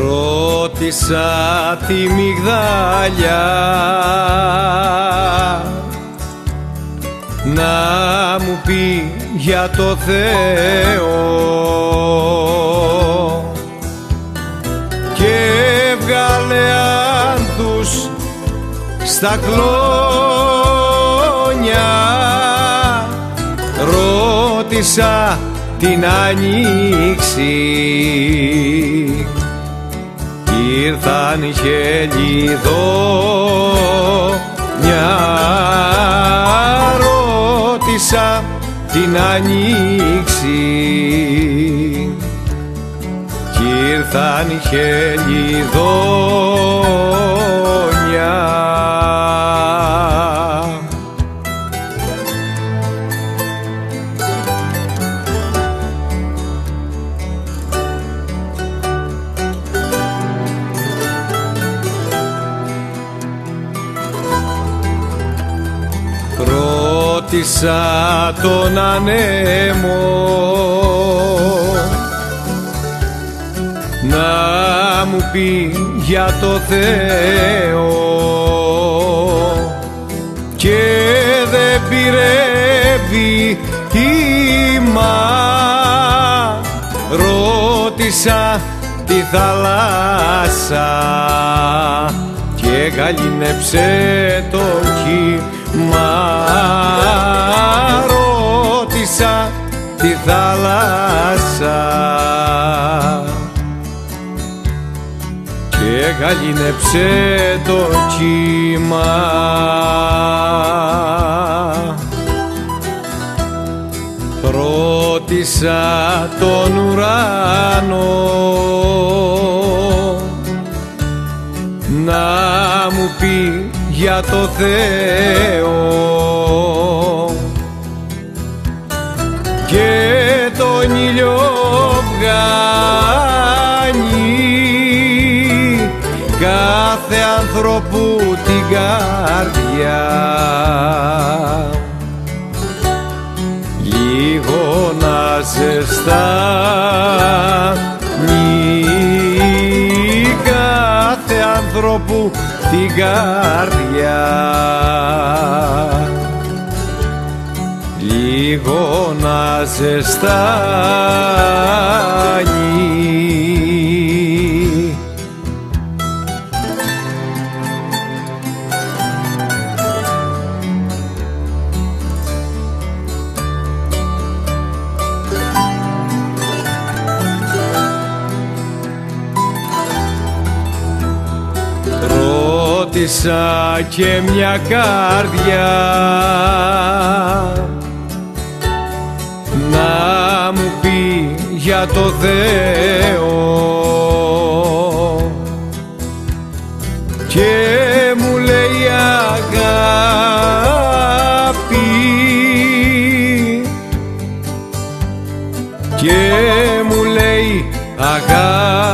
Ρώτησα τη μυγδάλια να μου πει για το Θεό. Και έβγαλε άνθους στα κλόνια. Ρώτησα την άνοιξη ήρθαν χελιδόνια ρώτησα την άνοιξη. Κι ήρθαν χελιδόνια Ρώτησα τον ανέμο να μου πει για το Θεό και δεν πηρεύει κύμα ρώτησα τη θάλασσα και γαλινέψε το τη θάλασσα. Και γαλινέψε το κύμα. Ρώτησα τον ουρανό να μου πει για το Θεό τον ήλιο βγάνει κάθε άνθρωπου την καρδιά. Λίγο να ζεστάνει κάθε άνθρωπου την καρδιά ζεστάνει Ρώτησα και μια καρδιά για το Θεό. Και μου λέει αγάπη. Και μου λέει αγάπη